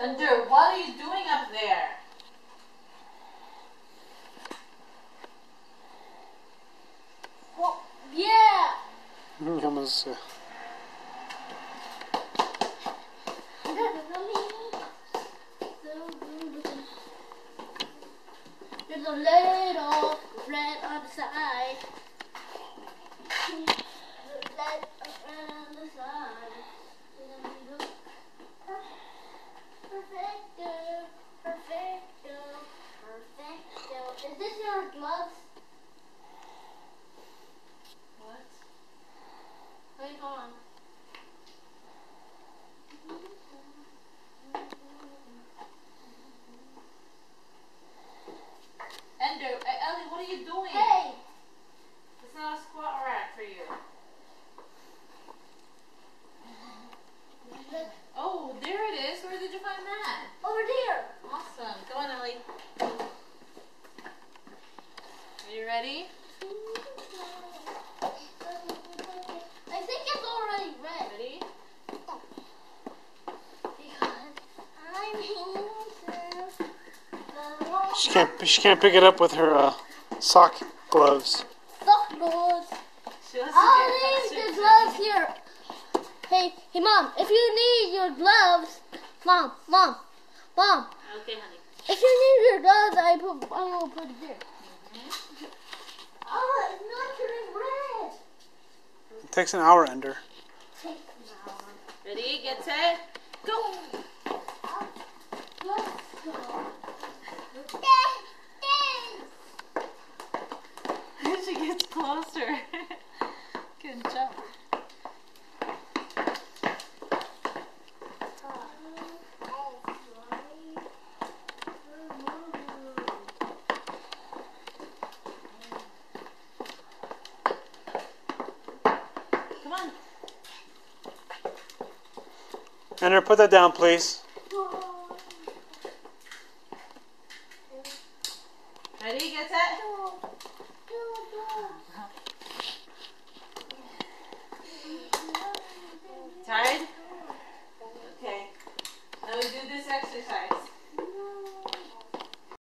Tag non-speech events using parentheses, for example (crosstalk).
Ender, what are you doing up there? Well, yeah. Come on, see. There's a little red on the side. Red on the side. Perfecto, perfecto, perfecto. Is this your gloves? What? Wait, hold on. Ender, hey, Ellie, what are you doing? Hey! It's not a squat rack for you. Oh, there it is. Where did you find that? Over there! Awesome. Come on, Ellie. Are you ready? I think it's already red. Ready? Because I'm handsome. She can't. She can't pick it up with her uh, sock gloves. Sock gloves. I'll leave the gloves here. Hey, hey, mom. If you need your gloves, mom, mom, mom. Okay, honey. If you need your gloves, I put. I will put it there. (laughs) Oh, it's not turning red. It takes an hour, Ender. Take now. Ready? Get set. Go. Oh, Let's go. (laughs) she gets closer. (laughs) Good job. on. Ender, put that down, please. Ready? Get set. Tied?